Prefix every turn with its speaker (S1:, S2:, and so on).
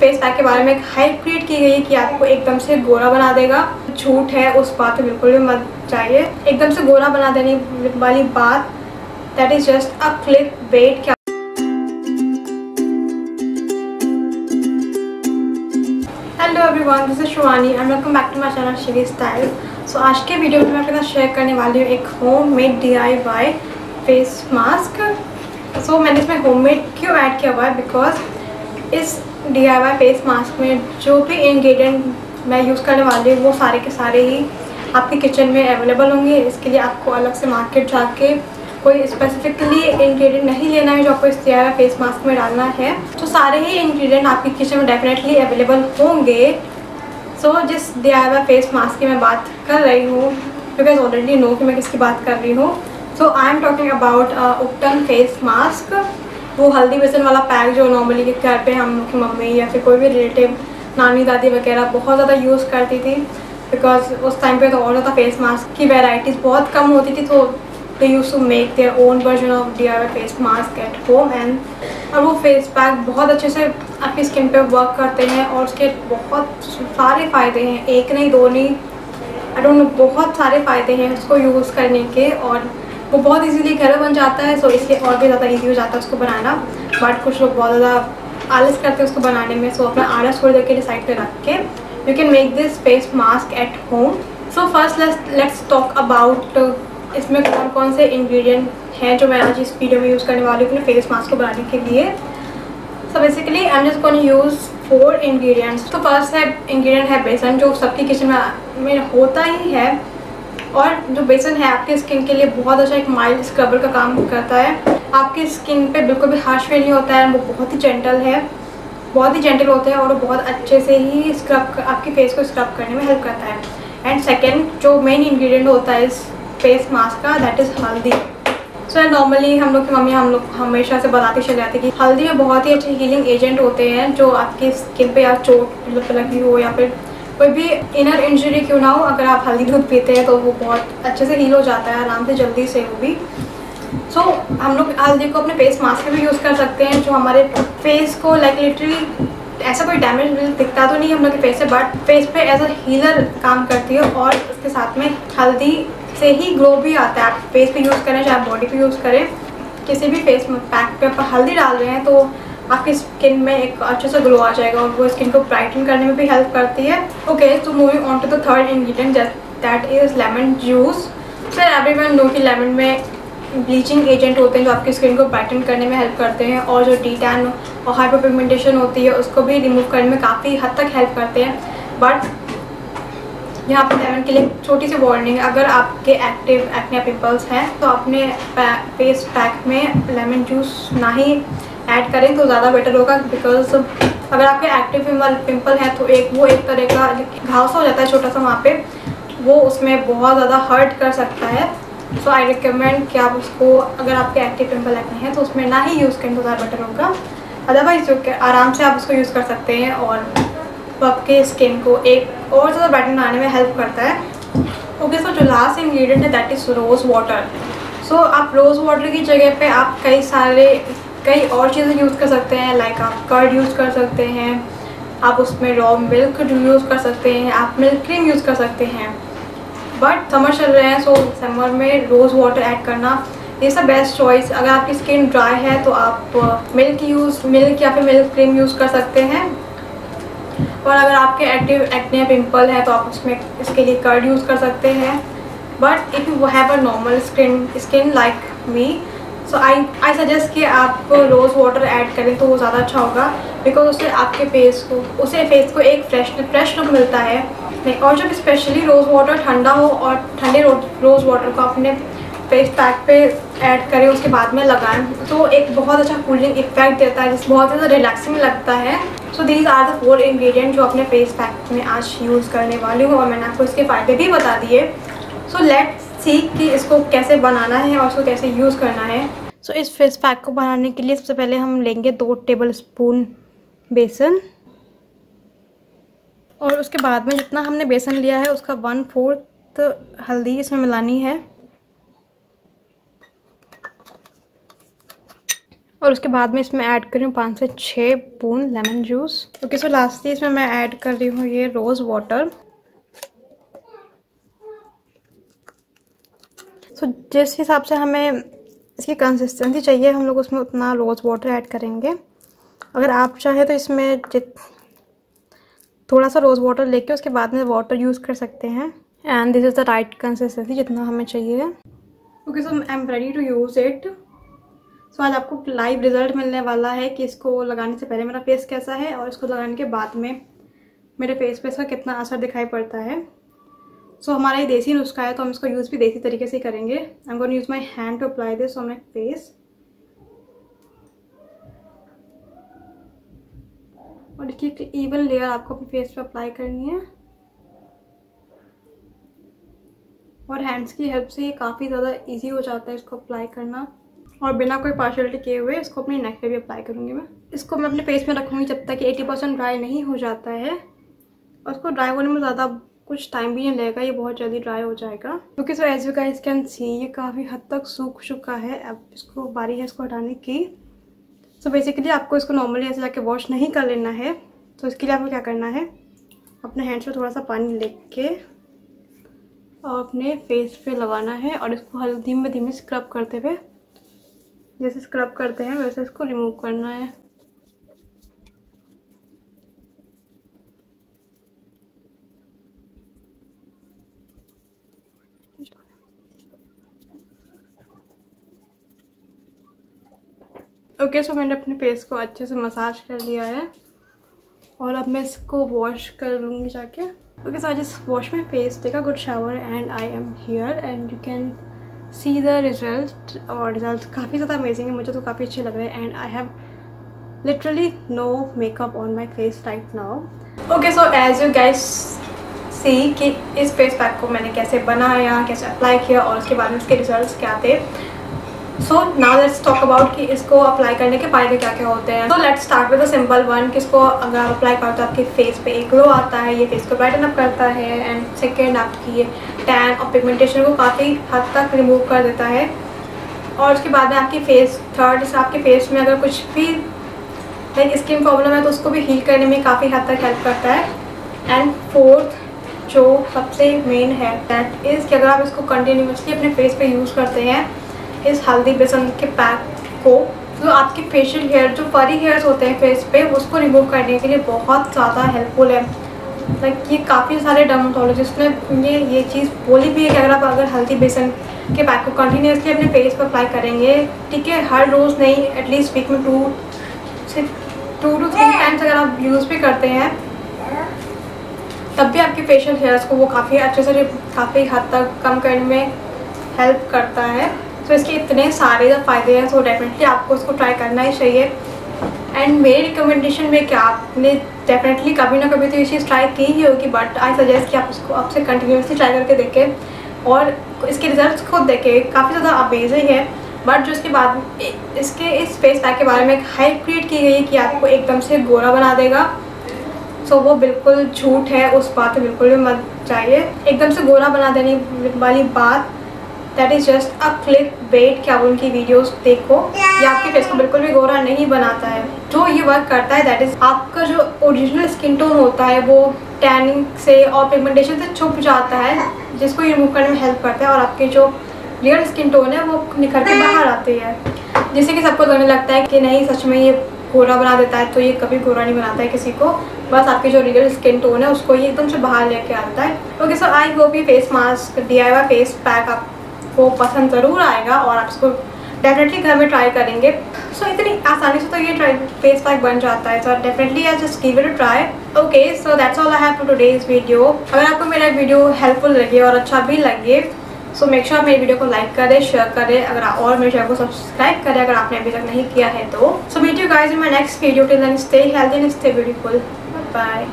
S1: Face pack के बारे में एक हाइप क्रिएट की गई है कि आपको एकदम से गोरा बना देगा। झूठ है, उस बात पे बिल्कुल भी मत चाहिए एकदम से गोरा बना देने वाली बात that is just a click wait क्या hello everyone this is Shivani and welcome back to my channel Shivi style so आज के वीडियो में मैं आपके साथ शेयर करने वाली हूँ एक home made D I Y face mask so मैंने इसमें होम मेड क्यों ऐड किया हुआ है? बिकॉज़ इस वाई फेस मास्क में जो भी इंग्रेडिएंट मैं यूज़ करने वाली हूँ वो सारे के सारे ही आपके किचन में अवेलेबल होंगे। इसके लिए आपको अलग से मार्केट जाके कोई स्पेसिफिकली इंग्रेडिएंट नहीं लेना है जो आपको इस तैयार फेस मास्क में डालना है। तो सारे ही इंग्रेडिएंट आपके किचन में डेफिनेटली अवेलेबल होंगे। सो so, जिस दिया फेस मास्क की मैं बात कर रही हूँ बिकॉज़ ऑलरेडी नो कि मैं किसकी बात कर रही हूँ। So I am talking about ubtan face mask वो हल्दी बेसन वाला पैक जो नॉर्मली घर पे हम की मम्मी या फिर कोई भी रिलेटिव नानी, दादी वगैरह बहुत ज़्यादा यूज़ करती थी बिकॉज़ उस टाइम पे तो और ज़्यादा फेस मास्क की वेराइटीज़ बहुत कम होती थी तो they use to make their own version of D I face mask at home and और वो फेस पैक बहुत अच्छे से आपकी स्किन पे वर्क करते हैं और उसके बहुत सारे फ़ायदे हैं, एक नहीं, दो नहीं आई डोंट नो बहुत सारे फ़ायदे हैं उसको यूज़ करने के और वो बहुत इजीली घर बन जाता है सो इसलिए और भी ज़्यादा इजी हो जाता है उसको बनाना। बट कुछ लोग बहुत ज़्यादा आलस करते हैं उसको बनाने में सो अपना आलस थोड़ी देर के लिए साइड पर रख के you can make this face mask at home so first let's talk about इसमें कौन कौन से इंग्रेडिएंट हैं जो मैं आज इस वीडियो में यूज़ करने वाली हूँ अपने फेस मास्क को बनाने के लिए। So basically I am just gonna use four ingredients तो फ़र्स्ट है इंग्रेडिएंट है बेसन जो सबकी किचन में, में होता ही है। और जो बेसन है आपके स्किन के लिए बहुत अच्छा एक माइल्ड स्क्रबर का काम करता है। आपकी स्किन पे बिल्कुल भी हार्श फील नहीं होता है वो बहुत ही जेंटल है। बहुत ही जेंटल होते हैं और वो बहुत अच्छे से ही स्क्रब आपकी फेस को स्क्रब करने में हेल्प करता है। एंड सेकेंड जो मेन इंग्रेडिएंट होता है इस फेस मास्क का दैट इज़ हल्दी। सो so, नॉर्मली हम लोग की मम्मी हम लोग हमेशा से बताते चले जाते कि हल्दी में बहुत ही अच्छे हीलिंग एजेंट होते हैं जो आपकी स्किन पे या चोट लगी हो या फिर कोई भी इनर इंजरी क्यों ना हो अगर आप हल्दी दूध पीते हैं तो वो बहुत अच्छे से हील हो जाता है आराम से जल्दी से वो भी। सो so, हम लोग हल्दी को अपने फेस मास्क में भी यूज़ कर सकते हैं जो हमारे फेस को लाइक लिटरली ऐसा कोई डैमेज दिखता तो नहीं हम लोग के फेस से बट फेस पे एज अ हीलर काम करती है और उसके साथ में हल्दी से ही ग्लो भी आता है। आप फेस पे यूज़ करें चाहे बॉडी पे यूज़ करें किसी भी फेस पैक पे आप हल्दी डाल रहे हैं तो आपकी स्किन में एक अच्छे से ग्लो आ जाएगा और वो स्किन को ब्राइटन करने में भी हेल्प करती है। ओके तो moving on to the third ingredient that is lemon juice फिर एवरी वन नो कि लेमन में ब्लीचिंग एजेंट होते हैं जो आपकी स्किन को ब्राइटन करने में हेल्प करते हैं और जो डी टैन और हाइपर पिगमेंटेशन होती है, उसको भी रिमूव करने में काफ़ी हद तक हेल्प करते हैं। बट यहाँ पर लेमन के लिए छोटी सी वार्निंग अगर आपके एक्टिव एक्ने पिंपल्स हैं तो अपने फेस पैक में लेमन जूस ना ही ऐड करें तो ज़्यादा बेटर होगा बिकॉज़ अगर आपके एक्टिव पिंपल पिम्पल है तो एक, वो एक तरह का घाव सा हो जाता है छोटा सा वहाँ पे, वो उसमें बहुत ज़्यादा हर्ट कर सकता है। सो आई रिकमेंड कि आप उसको, अगर आपके एक्टिव पिम्पल एक्ने हैं तो उसमें ना ही यूज़ करें तो ज़्यादा बेटर होगा। अदरवाइज़ जो आराम से आप उसको यूज़ कर सकते हैं और वो आपके स्किन को एक और ज़्यादा बैटर बनाने में हेल्प करता है। ओके सो जो लास्ट इंग्रेडिएंट है that is rose water so आप रोज़ वाटर की जगह पे आप कई सारे कई और चीज़ें यूज़ कर सकते हैं लाइक आप कर्ड यूज़ कर सकते हैं, आप उसमें रॉ मिल्क यूज़ कर सकते हैं, आप मिल्क क्रीम यूज़ कर सकते हैं। बट समर चल रहे हैं सो समर में रोज़ वाटर ऐड करना, ये सब बेस्ट चॉइस अगर आपकी स्किन ड्राई है तो आप मिल्क यूज़ मिल्क या फिर मिल्क क्रीम यूज़ कर सकते हैं। और अगर आपके एक्टिव एक्ने पिंपल है तो आप उसमें, इसके लिए कर्ड यूज़ कर सकते हैं। But if you have a normal skin skin like me so I I suggest कि आप रोज़ वाटर ऐड करें तो वो ज़्यादा अच्छा होगा। बिकॉज़ उससे आपके फेस को उससे फेस को एक फ्रेश फ्रेश लुक मिलता है। और जब स्पेशली रोज़ वाटर ठंडा हो और ठंडे रोज़ वाटर को अपने फेस पैक पे ऐड करें, उसके बाद में लगाएँ तो एक बहुत अच्छा कूलिंग इफ़ेक्ट देता है जिस बहुत ज़्यादा रिलैक्सिंग लगता है। So these are the four ingredient जो अपने फेस पैक में आज यूज़ करने वाली हूँ और मैंने आपको इसके फ़ायदे भी बता दिए। सो लेट सी कि इसको कैसे बनाना है और उसको कैसे यूज़ करना है। सो so, इस फेस पैक को बनाने के लिए सबसे पहले हम लेंगे दो टेबल स्पून बेसन। और उसके बाद में जितना हमने बेसन लिया है उसका वन फोर्थ हल्दी इसमें मिलानी है। और उसके बाद में इसमें ऐड कर रही हूँ पाँच से छः बूंद lemon juice okay so lastly इसमें मैं ऐड कर रही हूँ ये रोज़ वाटर सो जिस हिसाब से हमें इसकी कंसिस्टेंसी चाहिए, हम लोग उसमें उतना रोज़ वाटर ऐड करेंगे। अगर आप चाहें तो इसमें जित, थोड़ा सा रोज़ वाटर लेके उसके बाद में वाटर यूज़ कर सकते हैं। And this is the right consistency जितना हमें चाहिए। Okay so I am ready to use it so आज आपको लाइव रिज़ल्ट मिलने वाला है कि इसको लगाने से पहले मेरा फेस कैसा है और इसको लगाने के बाद में मेरे फेस पे इसका कितना असर दिखाई पड़ता है। सो so, हमारा ये देसी नुस्खा है तो हम इसको यूज़ भी देसी तरीके से करेंगे। I am going use my hand to apply this on my face और इसकी एक इवन लेयर आपको अपने फेस पे अप्लाई करनी है। और हैंड्स की हेल्प से ये काफ़ी ज़्यादा इजी हो जाता है इसको अप्लाई करना। और बिना कोई पार्शलिटी किए हुए इसको अपने नेक पे भी अप्लाई करूँगी मैं। इसको मैं अपने फेस में रखूँगी जब तक कि 80 परसेंट ड्राई नहीं हो जाता है। और उसको ड्राई होने में ज़्यादा कुछ टाइम भी नहीं लगेगा ये बहुत जल्दी ड्राई हो जाएगा। क्योंकि so as you guys can see ये काफ़ी हद तक सूख चुका है। अब इसको बारी है इसको हटाने की। सो so बेसिकली आपको इसको नॉर्मली ऐसे जाके वॉश नहीं कर लेना है। तो इसके लिए आपको क्या करना है? अपने हैंड्स पे थोड़ा सा पानी लेके और अपने फेस पे लगाना है और इसको हल्की धीमे धीमे स्क्रब करते हुए, जैसे स्क्रब करते हैं, वैसे इसको रिमूव करना है। ओके okay, सो so मैंने अपने फेस को अच्छे से मसाज कर लिया है। और अब मैं इसको वॉश कर लूँगी जाके। Okay so I just wash my face a good shower and I am here and you can see the result और रिज़ल्ट काफ़ी ज़्यादा अमेजिंग है मुझे तो काफ़ी अच्छे लग रहे हैं and I have literally no makeup on my face right now okay so as you guys see कि इस फेस पैक को मैंने कैसे बनाया कैसे अप्लाई किया और उसके बाद में इसके रिज़ल्ट क्या थे। So now let's talk about कि इसको अप्लाई करने के फ़ायदे क्या क्या होते हैं। तो let's start with a simple one कि इसको अगर आप अप्लाई करो तो आपके फेस पे एक ग्लो आता है, ये फेस को ब्राइटन अप करता है एंड सेकेंड आपकी ये टैन और पिगमेंटेशन को काफ़ी हद तक रिमूव कर देता है। और उसके बाद में आपकी फेस थर्ड जैसे आपके फेस में अगर कुछ भी लाइक स्किन प्रॉब्लम है तो उसको भी हील करने में काफ़ी हद तक हेल्प करता है। एंड फोर्थ जो सबसे मेन है दैट इज़ कि अगर आप इसको कंटिन्यूसली अपने फेस पे यूज़ करते हैं इस हल्दी बेसन के पैक को जो आपके फेशियल हेयर जो फरी हेयर्स होते हैं फेस पे उसको रिमूव करने के लिए बहुत ज़्यादा हेल्पफुल है। लाइक ये काफ़ी सारे डर्माटोलॉजिस्ट ने ये ये चीज़ बोली भी है कि अगर आप अगर हल्दी बेसन के पैक को कंटिन्यूसली अपने फेस पर अप्लाई करेंगे ठीक है हर रोज़ नहीं एटलीस्ट वीक में टू से टू टू थ्री टाइम्स अगर आप यूज़ भी करते हैं तब भी आपके फेशियल हेयर्स को वो काफ़ी अच्छे से काफ़ी हद तक कम करने में हेल्प करता है। तो इसके इतने सारे फ़ायदे हैं सो डेफिनेटली आपको इसको ट्राई करना ही चाहिए। एंड मेरी रिकमेंडेशन में क्या आपने डेफिनेटली कभी ना कभी तो ये चीज़ ट्राई की ही होगी बट आई सजेस्ट कि आप उसको आपसे कंटिन्यूसली ट्राई करके देखें। और इसके रिज़ल्ट खुद देखें काफ़ी ज़्यादा अमेजिंग है। बट जो इसके बाद इसके इस फेस पैक के बारे में एक हाइप क्रिएट की गई है कि आपको एकदम से गोरा बना देगा। सो so, वो बिल्कुल झूठ है उस बात पे बिल्कुल भी मत चाहिए एकदम से गोरा बना देने वाली बात that is just a click wait क्या उनकी वीडियोस देखो? ये आपके फेस को बिल्कुल भी गोरा नहीं बनाता है। जो ये वर्क करता है दैट इज़ आपका जो ओरिजिनल स्किन टोन होता है, वो टैनिंग से और पिगमेंटेशन से छुप जाता है, जिसको ये रिमूव करने में हेल्प करता है और आपके जो रियल स्किन टोन है, वो निखर के बाहर आती है। जिससे कि सबको लगने लगता है कि नहीं, सच में ये गोरा बना देता है तो ये कभी गोरा नहीं बनाता है किसी को। बस आपकी जो रियल स्किन टोन है, उसको ये एकदम से बाहर लेके आता है। ओके सो आई होप ये face mask the face pack आप आपको पसंद ज़रूर आएगा और आप इसको डेफिनेटली घर में ट्राई करेंगे। सो so, इतनी आसानी से तो ये ट्राई फेस पैक बन जाता है। So definitely I just give it a try okay so that's all I have for today's video अगर आपको मेरा वीडियो हेल्पफुल लगे और अच्छा भी लगे सो मेक श्योर मेरे वीडियो को लाइक करें शेयर करें। अगर और मेरे चैनल को सब्सक्राइब करें अगर आपने अभी तक नहीं किया है तो। So meet you guys in my next video till then stay healthy and stay beautiful bye